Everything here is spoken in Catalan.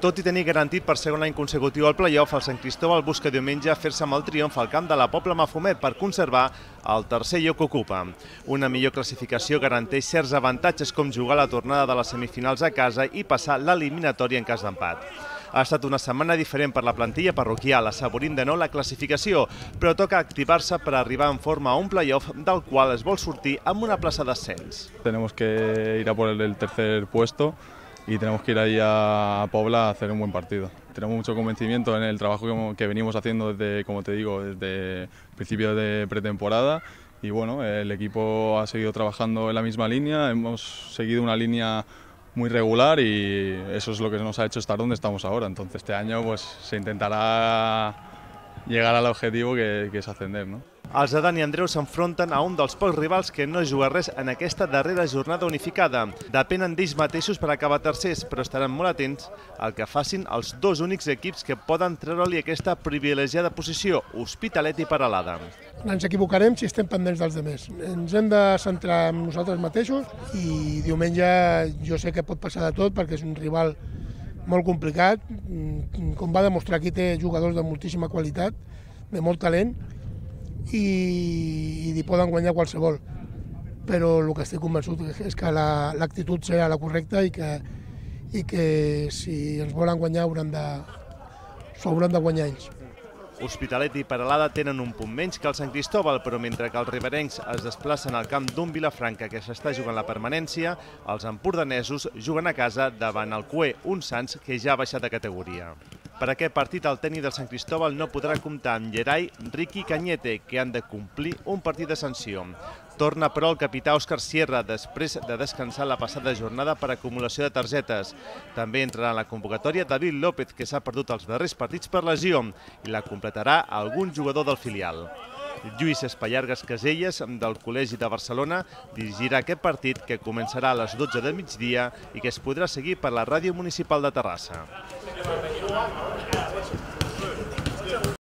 Tot i tenir garantit per segon any consecutiu el playoff, el Sant Cristóbal busca diumenge fer-se amb el triomf al camp de la Pobla Mafumet per conservar el tercer lloc que ocupa. Una millor classificació garanteix certs avantatges com jugar la tornada de les semifinals a casa i passar l'eliminatòria en cas d'empat. Ha estat una setmana diferent per la plantilla parroquial, assaborint de nou la classificació, però toca activar-se per arribar en forma a un playoff del qual es vol sortir amb una plaça d'ascens. Tenemos que ir a por el tercer puesto y tenemos que ir ahí a Pobla a hacer un buen partido. Tenemos mucho convencimiento en el trabajo que venimos haciendo desde, como te digo, desde principio de pretemporada y bueno, el equipo ha seguido trabajando en la misma línea, hemos seguido una línea muy regular y eso es lo que nos ha hecho estar donde estamos ahora. Entonces este año pues se intentará llegar al objetivo que, que es ascender. ¿no? Els de Dani Andreu s'enfronten a un dels pocs rivals que no juga res en aquesta darrera jornada unificada. Depenen d'ells mateixos per acabar tercers, però estaran molt atents al que facin els dos únics equips que poden treure-li aquesta privilegiada posició, Hospitalet i Paralada. Ens equivocarem si estem pendents dels demés. Ens hem de centrar en nosaltres mateixos i diumenge jo sé que pot passar de tot perquè és un rival molt complicat. Com va demostrar aquí té jugadors de moltíssima qualitat, de molt talent, i, i hi poden guanyar qualsevol. Però el que estic convençut és que l'actitud la, serà la correcta i que, i que si ens volen guanyar de, s'ho hauran de guanyar ells. Hospitalet i Peralada tenen un punt menys que el Sant Cristóbal, però mentre que els riberencs es desplacen al camp d'un Vilafranca que s'està jugant la permanència, els empordanesos juguen a casa davant el Cué, un Sants que ja ha baixat de categoria. Per aquest partit, el tècnic del Sant Cristóbal no podrà comptar amb Gerai, Ricky i Cañete, que han de complir un partit de sanció. Torna, però, el capità Òscar Sierra, després de descansar la passada jornada per acumulació de targetes. També entrarà en la convocatòria David López, que s'ha perdut els darrers partits per lesió, i la completarà algun jugador del filial. Lluís Espallargues Caselles, del Col·legi de Barcelona, dirigirà aquest partit que començarà a les 12 de migdia i que es podrà seguir per la ràdio municipal de Terrassa. Thank you.